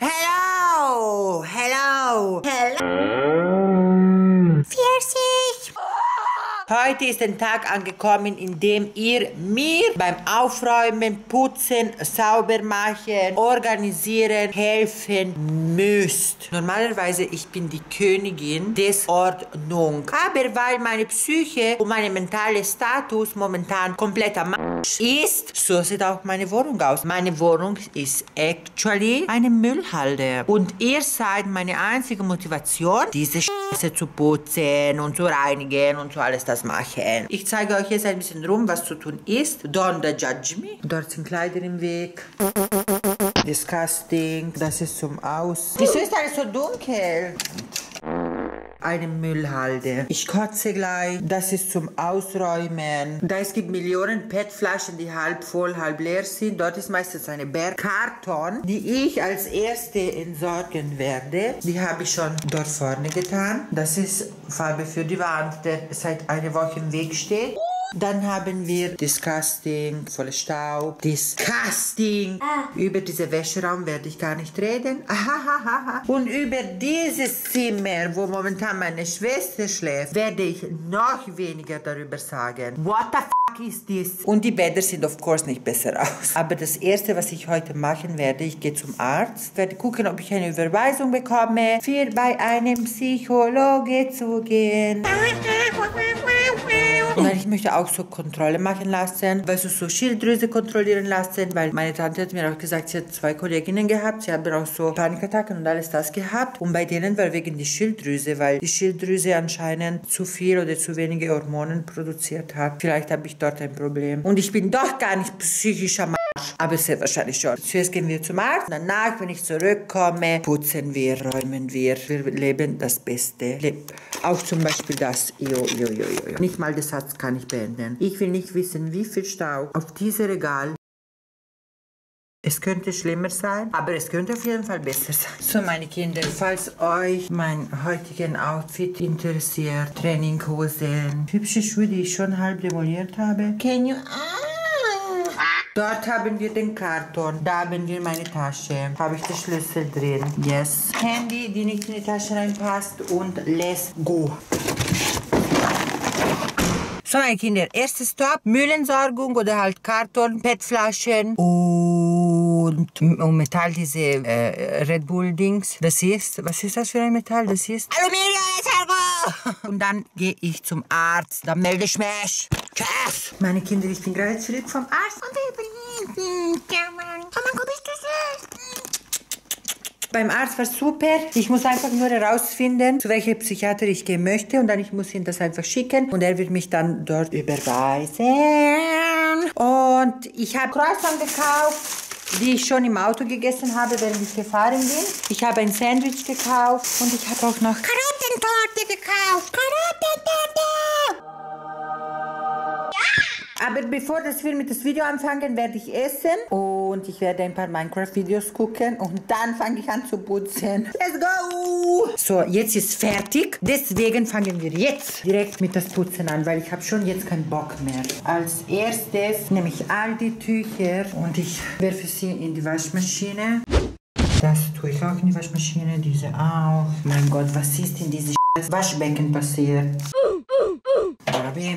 Hello, hello, hello. Pfirsich. Heute ist ein Tag angekommen, in dem ihr mir beim Aufräumen, Putzen, Saubermachen, Organisieren helfen müsst. Normalerweise ich bin die Königin des Ordnung. Aber weil meine Psyche und mein mentaler Status momentan komplett am Arsch ist, so sieht auch meine Wohnung aus. Meine Wohnung ist actually eine Müllhalde. Und ihr seid meine einzige Motivation, diese Scheiße zu putzen und zu reinigen und so alles das machen. Ich zeige euch jetzt ein bisschen rum, was zu tun ist. Don't judge me. Dort sind Kleider im Weg. Disgusting. Das ist zum Aus. Wieso ist alles so dunkel? Eine Müllhalde. Ich kotze gleich. Das ist zum Ausräumen. Da es gibt Millionen PET-Flaschen, die halb voll, halb leer sind. Dort ist meistens eine Bergkarton, die ich als erste entsorgen werde. Die habe ich schon dort vorne getan. Das ist Farbe für die Wand, der seit einer Woche im Weg steht. Dann haben wir Disgusting, voller Staub. Disgusting. Ah. Über diesen Wäscheraum werde ich gar nicht reden. Ahahaha. Und über dieses Zimmer, wo momentan meine Schwester schläft, werde ich noch weniger darüber sagen. What the fuck is this? Und die Bäder sind of course nicht besser aus. Aber das erste, was ich heute machen werde, ich gehe zum Arzt, werde gucken, ob ich eine Überweisung bekomme, für bei einem Psychologe zu gehen. Und dann, ich möchte auch so Kontrolle machen lassen, weil so, so Schilddrüse kontrollieren lassen, weil meine Tante hat mir auch gesagt, sie hat zwei Kolleginnen gehabt, sie haben auch so Panikattacken und alles das gehabt. Und bei denen war wegen die Schilddrüse, weil die Schilddrüse anscheinend zu viel oder zu wenige Hormonen produziert hat. Vielleicht habe ich dort ein Problem. Und ich bin doch gar nicht psychisch am Arsch, aber sehr wahrscheinlich schon. Zuerst gehen wir zum Arzt, danach, wenn ich zurückkomme, putzen wir, räumen wir. Wir leben das Beste. Le auch zum Beispiel das. Jo, jo, jo, jo. Nicht mal den Satz kann ich beenden. Ich will nicht wissen, wie viel Staub auf diesem Regal es könnte schlimmer sein, aber es könnte auf jeden Fall besser sein. So, meine Kinder, falls euch mein heutigen Outfit interessiert, Traininghosen, hübsche Schuhe, die ich schon halb demoliert habe, can you... Dort haben wir den Karton, da haben wir meine Tasche, habe ich den Schlüssel drin, yes. Handy, die nicht in die Tasche reinpasst und let's go. So, meine Kinder, erstes Stop, Müllentsorgung oder halt Karton, PET-Flaschen und, Metall, diese äh, Red Bull-Dings. Das ist, was ist das für ein Metall? Das ist Aluminium-Entsorgung. Und dann gehe ich zum Arzt, dann melde ich mich. Tschüss. Meine Kinder, ich bin gerade zurück vom Arzt. Und übrigens, Mama, komm ich das beim Arzt war super. Ich muss einfach nur herausfinden, zu welchem Psychiater ich gehen möchte und dann ich muss ihm das einfach schicken und er wird mich dann dort überweisen. Und ich habe Croissant gekauft, die ich schon im Auto gegessen habe, während ich gefahren bin. Ich habe ein Sandwich gekauft und ich habe auch noch Karottentorte gekauft. Karottentorte! Aber bevor dass wir mit das Video anfangen, werde ich essen und ich werde ein paar Minecraft-Videos gucken und dann fange ich an zu putzen. Let's go! So, jetzt ist fertig. Deswegen fangen wir jetzt direkt mit das Putzen an, weil ich habe schon jetzt keinen Bock mehr. Als erstes nehme ich all die Tücher und ich werfe sie in die Waschmaschine. Das tue ich auch in die Waschmaschine, diese auch. Mein Gott, was ist in diesem Waschbecken passiert? Barabim.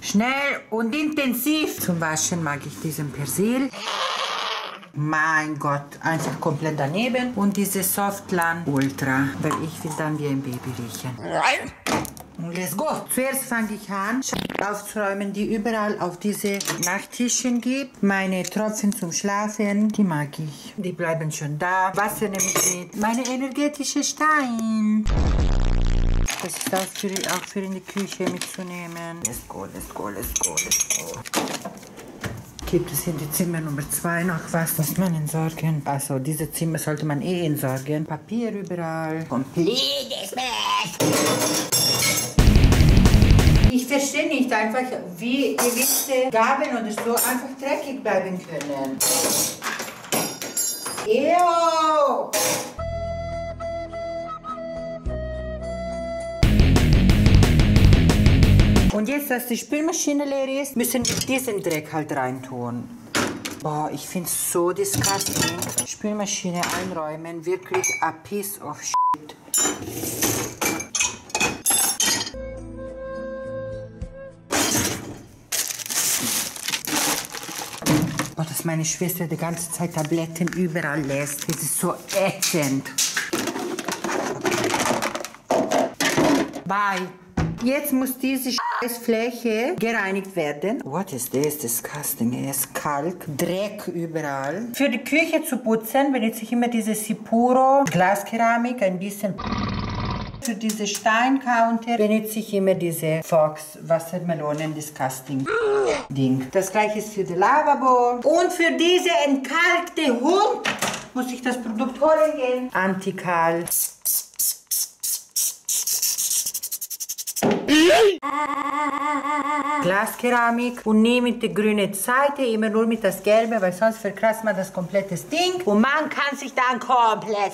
Schnell und intensiv. Zum Waschen mag ich diesen Persil. Mein Gott, einfach komplett daneben. Und diese Softland Ultra, weil ich will dann wie ein Baby riechen. Und let's go. Zuerst fange ich an, aufzuräumen, die überall auf diese Nachttischen gibt. Meine Tropfen zum Schlafen, die mag ich. Die bleiben schon da. Wasser nehme ich mit. Meine energetische Stein. Das ist auch für, auch für in die Küche mitzunehmen. Let's go, let's go, let's go, let's go. Gibt es in die Zimmer Nummer 2 noch was, was man entsorgen? Also, diese Zimmer sollte man eh entsorgen. Papier überall. Komplettes Bett. Ich verstehe nicht einfach, wie gewisse Gaben oder so einfach dreckig bleiben können. Ew! Jetzt, dass die Spülmaschine leer ist, müssen wir diesen Dreck halt reintun. Boah, ich finde es so disgusting. Spülmaschine einräumen, wirklich a piece of shit. Boah, dass meine Schwester die ganze Zeit Tabletten überall lässt. Das ist so ätzend. Bye. Jetzt muss diese Fläche gereinigt werden. What is this? Disgusting. Es ist Kalk, Dreck überall. Für die Küche zu putzen benutze ich immer diese Sipuro Glaskeramik, ein bisschen für diese Steincounter benutze ich immer diese Fox Wassermelonen Disgusting Ding. Das gleiche ist für die Lavabo. Und für diese entkalkte Hund muss ich das Produkt holen gehen. Antikal. Glaskeramik und nehme die grüne Seite immer nur mit das Gelbe, weil sonst verkrasst man das komplette Ding und man kann sich dann komplett.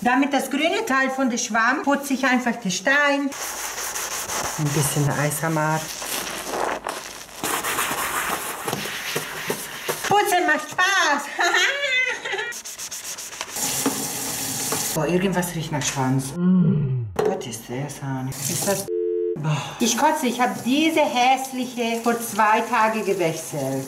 Damit das grüne Teil von dem Schwamm putze ich einfach den Stein. Ein bisschen Eishammer. Putzen macht Spaß. Boah, irgendwas riecht nach Schwanz. Mm. Was ist das? Ist das... Boah. Ich kotze, ich habe diese hässliche vor zwei Tagen gewechselt.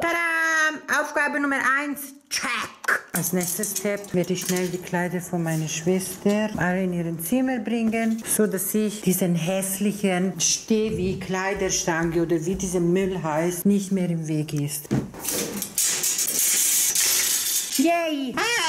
Tada! Aufgabe Nummer 1, check! Als nächstes Step werde ich schnell die Kleider von meiner Schwester alle in ihren Zimmer bringen, so dass ich diesen hässlichen Stevi Kleiderstange oder wie dieser Müll heißt, nicht mehr im Weg ist. Yay! Ah!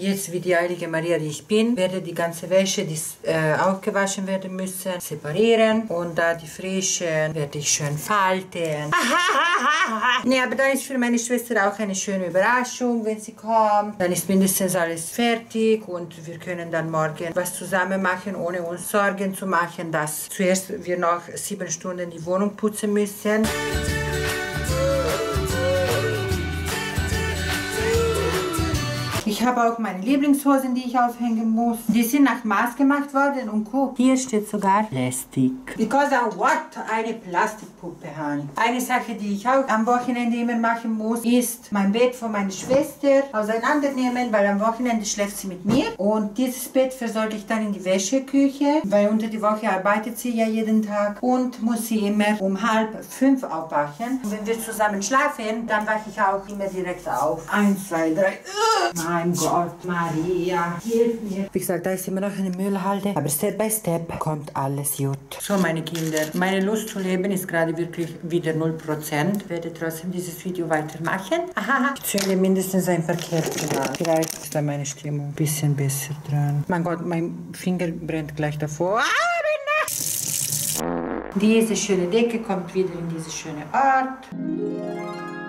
Jetzt, wie die heilige Maria, die ich bin, werde die ganze Wäsche, die äh, aufgewaschen werden müssen, separieren. Und da die frische werde ich schön falten. ne, aber dann ist für meine Schwester auch eine schöne Überraschung, wenn sie kommt. Dann ist mindestens alles fertig und wir können dann morgen was zusammen machen, ohne uns Sorgen zu machen, dass zuerst wir noch sieben Stunden die Wohnung putzen müssen. Habe auch meine Lieblingshosen, die ich aufhängen muss. Die sind nach Maß gemacht worden und guck, hier steht sogar Plastik. Because I want eine Plastikpuppe, Honey. Eine Sache, die ich auch am Wochenende immer machen muss, ist mein Bett von meiner Schwester auseinandernehmen, weil am Wochenende schläft sie mit mir. Und dieses Bett versorge ich dann in die Wäscheküche, weil unter die Woche arbeitet sie ja jeden Tag und muss sie immer um halb fünf aufwachen. Und wenn wir zusammen schlafen, dann wache ich auch immer direkt auf. Eins, zwei, drei. Uh! Mein Gott, Maria, hilf mir. Wie gesagt, da ist immer noch eine Müllhalde, aber Step by Step kommt alles gut. So, meine Kinder, meine Lust zu leben ist gerade wirklich wieder 0%. Ich werde trotzdem dieses Video weitermachen. Aha, ich zünde mindestens ein paar Kerzen an. Vielleicht ist da meine Stimmung ein bisschen besser dran. Mein Gott, mein Finger brennt gleich davor. Ah, diese schöne Decke kommt wieder in diese schöne Art.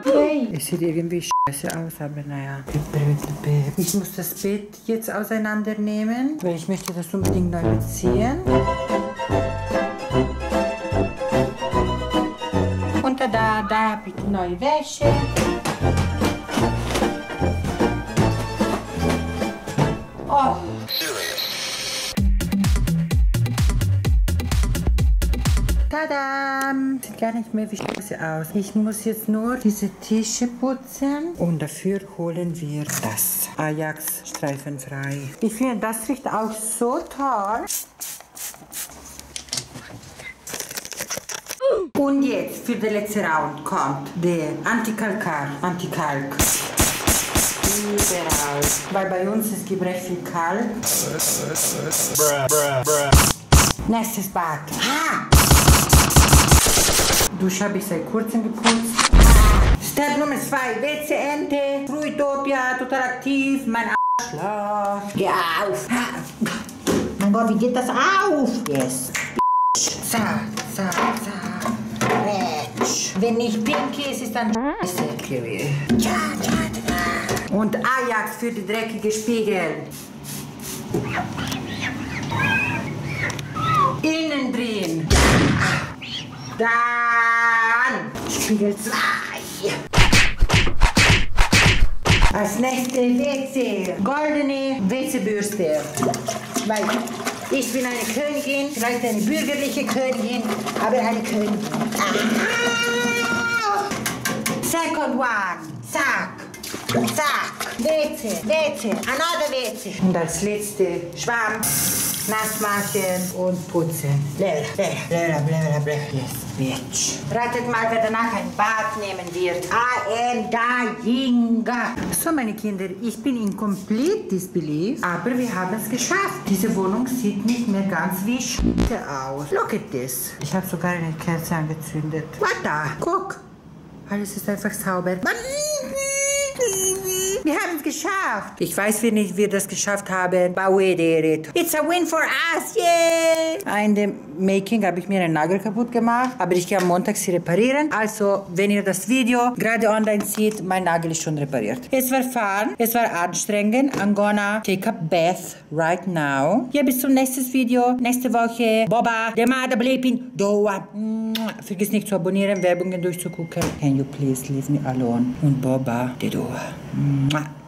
Hey. Es sieht irgendwie scheiße aus, aber naja. Ich muss das Bett jetzt auseinandernehmen, weil ich möchte das unbedingt neu beziehen. Und da, da, da habe ich die neue Wäsche. Oh. Tada! Sieht gar nicht mehr wie scheiße aus. Ich muss jetzt nur diese Tische putzen und dafür holen wir das Ajax streifenfrei. Ich finde, das riecht auch so toll. Und jetzt für den letzten Round kommt der Antikalkar, Antikalk. Überall. Weil bei uns es gibt recht viel Kalk. Nächstes Bad. Ha! Dusche habe ich seit kurzem geputzt. Step Nummer 2, WC-Ente, Fruitopia, total aktiv, mein Arschloch. Geh auf. Mein Gott, wie geht das auf? Yes. So, so, so. Retsch. Wenn nicht pink ist, ist dann Scheiße. Und Ajax für die dreckige Spiegel. Innen drin. Dann Spiegel 2. Als nächste WC. Goldene WC-Bürste. Weil ich bin eine Königin, vielleicht eine bürgerliche Königin, aber eine Königin. Ah! Second one. Zack. Zack. WC. WC. Another WC. Und als letzte Schwamm. Nass machen und putzen. Leer, leer, leer, leer, leer. Yes, bitch. Ratet mal, wer danach ein Bad nehmen wird. Am dying. So, meine Kinder, ich bin in complete disbelief, aber wir haben es geschafft. Diese Wohnung sieht nicht mehr ganz wie Scheiße aus. Look at this. Ich habe sogar eine Kerze angezündet. What the? Guck. Alles ist einfach sauber. Wir haben es geschafft. Ich weiß, wie nicht wir das geschafft haben, but we did it. It's a win for us, yay! In dem Making habe ich mir einen Nagel kaputt gemacht, aber ich gehe am Montag sie reparieren. Also, wenn ihr das Video gerade online seht, mein Nagel ist schon repariert. Es war fun, es war anstrengend. I'm gonna take a bath right now. Ja, bis zum nächsten Video, nächste Woche. Boba, der Mada Blepin, Doa. Vergiss nicht zu abonnieren, Werbungen durchzugucken. Can you please leave me alone? Und Boba, der Doa. Mặt.